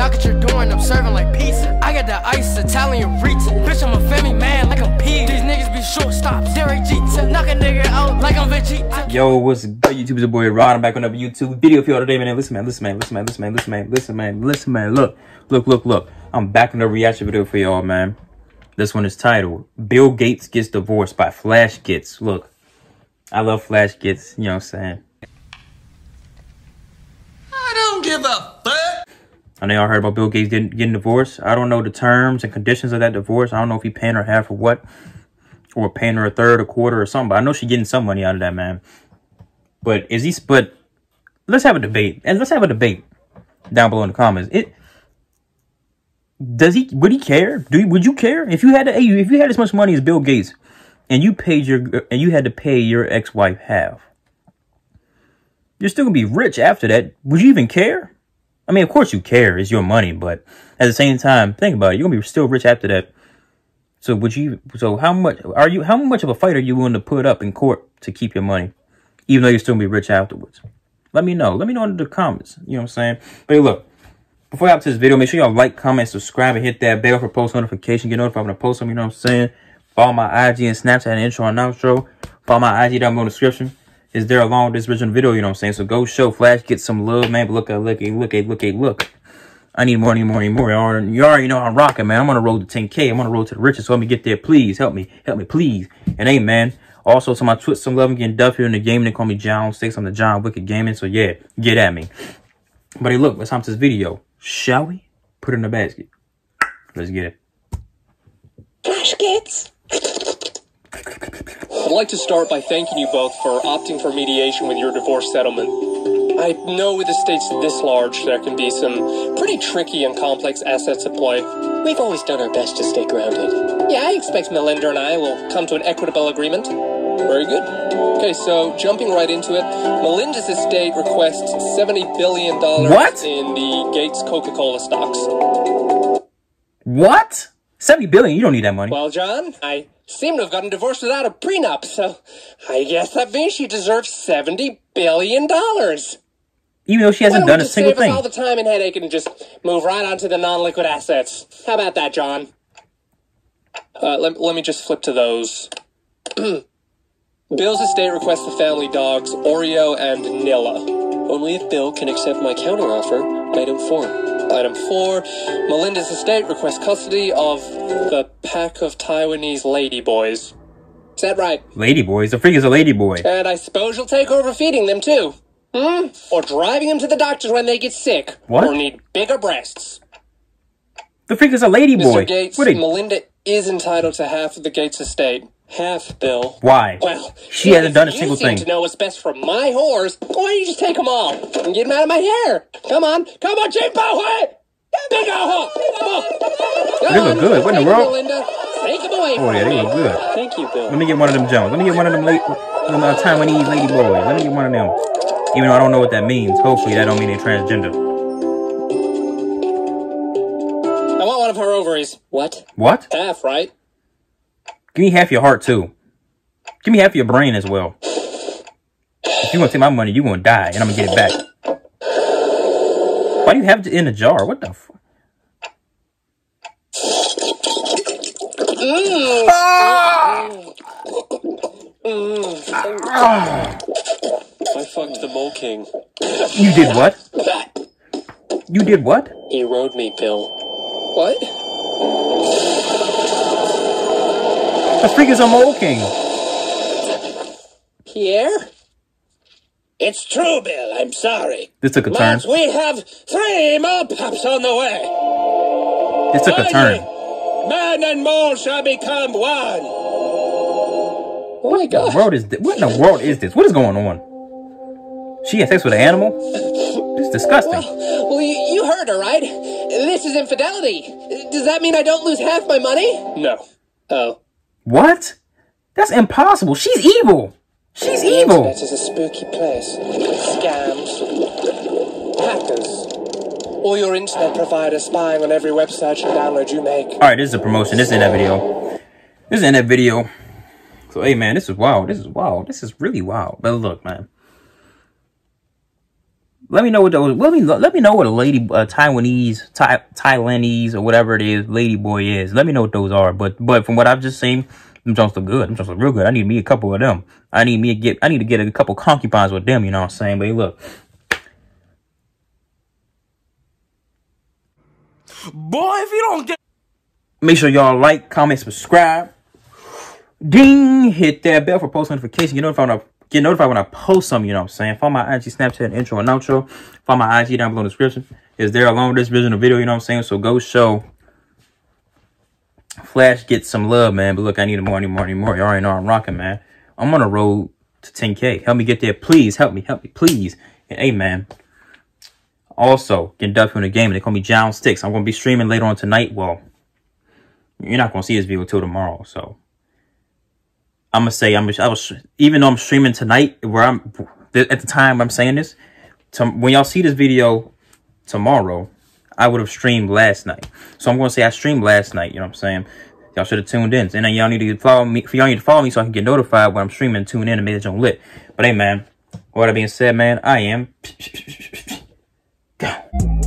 Knock at your door and I'm serving like pizza. I got that ice Italian reach. Bitch, I'm a family man like I'm P. These niggas be shortstops. Derek Jeter. Knock a nigga out like I'm Vegeta. Yo, what's good, YouTube? It's your boy Rod. I'm back on another YouTube video for y'all today, man. Listen, man, listen, man, listen, man, listen, man, listen, man, listen, man, listen, man. Look, look, look, look. I'm back on a reaction video for y'all, man. This one is titled Bill Gates Gets Divorced by Flashgitz. Look, I love Flashgitz, you know what I'm saying? I don't give a fuck. I know y'all heard about Bill Gates getting, getting divorced. I don't know the terms and conditions of that divorce. I don't know if he paying her half or what. Or paying her a third, a quarter, or something. But I know she getting some money out of that, man. But is he... But let's have a debate. And let's have a debate down below in the comments. It... Does he... Would he care? Do Would you care? If you had to, if you had as much money as Bill Gates, and you paid your... And you had to pay your ex-wife half. You're still to be rich after that. Would you even care? I mean, of course you care. It's your money. But at the same time, think about it. You're to be still rich after that. So would you, so how much are you, how much of a fight are you willing to put up in court to keep your money? Even though you're still to be rich afterwards. Let me know. Let me know in the comments. You know what I'm saying? But hey, look, before I hop to this video, make sure y'all like, comment, subscribe, and hit that bell for post notification. Get notified when I post them. You know what I'm saying? Follow my IG and Snapchat and intro and outro. Follow my IG down below in the description is there along this original video, you know what I'm saying? So go show Flash, get some love, man. But look at look at look at look at look. I need more, need more, need more. You already know I'm rocking, man. I'm on the road to 10K. I'm on the road to the riches. So let me get there. Please help me. Help me, please. And hey, man. Also, to my Twitch, some love. I'm getting Duff here in the game. They call me John Six. I'm the John Wicked Gaming. So yeah, get at me. But hey, look, let's hop to this video. Shall we? Put it in the basket. Let's get it. Flash Gitz. I'd like to start by thanking you both for opting for mediation with your divorce settlement. I know with estates this large, there can be some pretty tricky and complex assets at play. We've always done our best to stay grounded. Yeah, I expect Melinda and I will come to an equitable agreement. Very good. Okay, so jumping right into it, Melinda's estate requests $70 billion What? in the Gates Coca-Cola stocks. What? 70 billion? You don't need that money. Well, John, I seem to have gotten divorced without a prenup, so I guess that means she deserves $70 billion. Even though she hasn't done we a single save us thing. all the time and headache and just move right on to the non-liquid assets. How about that, John? Uh, let, let me just flip to those. Bill's estate requests the family dogs Oreo and Nilla. Only if Bill can accept my counteroffer, item four. Item four, Melinda's estate requests custody of the pack of Taiwanese ladyboys. Is that right? Lady boys. The freak is a lady boy. And I suppose you'll take over feeding them too. Hmm? Or driving them to the doctors when they get sick. What? Or need bigger breasts. The freak is a lady boy. Mr. Gates, What Melinda is entitled to half of the Gates estate. Half, Bill. Why? Well, she hasn't done a you single seem thing. to know what's best for my whores. Why don't you just take them all and get them out of my hair? Come on, come on, what? Big old on. They look good. What in the world? Take them away Oh, yeah, they look good. Thank you, Bill. Let me get one of them Jones. Let me get one of them late, them uh, Taiwanese lady boys. Let me get one of them. Even though I don't know what that means. Hopefully that don't mean they're transgender. I want one of her ovaries. What? What? Half, right? Give me half your heart too. Give me half your brain as well. If you want to take my money, you're gonna die, and I'm gonna get it back. Why do you have it in a jar? What the? F- ah! I fucked the Mole King. you did what? You did what? He rode me, Bill. What? The freak is a mole king. Pierre? It's true, Bill. I'm sorry. This took a turn. But we have three more pups on the way. This took a turn. Man and mole shall become one. Oh my What god. in the world is this? What in the world is this? What is going on? She had sex with an animal? It's is disgusting. Well, you, you heard her, right? This is infidelity. Does that mean I don't lose half my money? No. Oh. What? That's impossible. She's evil. She's evil. Internet is a spooky place. Scams. Hackers. All your internet providers spying on every website and download you make. All right, this is a promotion. This is in that video. This is in that video. So, hey, man, this is wild. This is wild. This is really wild. But look, man. Let me know what those. Let me let me know what a lady, uh, Taiwanese, Thai, Thailandese, or whatever it is, lady boy is. Let me know what those are. But but from what I've just seen, them just look good. Them just look real good. I need me a couple of them. I need me to get. I need to get a couple concubines with them. You know what I'm saying? But hey, look. Boy, if you don't get. Make sure y'all like, comment, subscribe. Ding! Hit that bell for post notification. You know if I want to get notified when I post something, you know what I'm saying? Follow my IG, Snapchat, intro, and outro. Follow my IG down below in the description. Is there along with this vision of video, you know what I'm saying? So go show Flashgitz some love, man. But look, I need more, I need more, I need more. You already know I'm rocking, man. I'm on a road to 10K. Help me get there. Please, help me, help me, please. And, hey, man. Also, getting done from the game. They call me John Sticks. I'm going to be streaming later on tonight. Well, you're not going to see this video till tomorrow, so I'm gonna say I'm I was even though I'm streaming tonight where I'm at the time I'm saying this to, when y'all see this video tomorrow I would have streamed last night. So I'm gonna say I streamed last night you know what I'm saying? Y'all should have tuned in. And then y'all need to follow me y'all need to follow me so I can get notified when I'm streaming tune in and make it on lit. But hey man with that being said man I am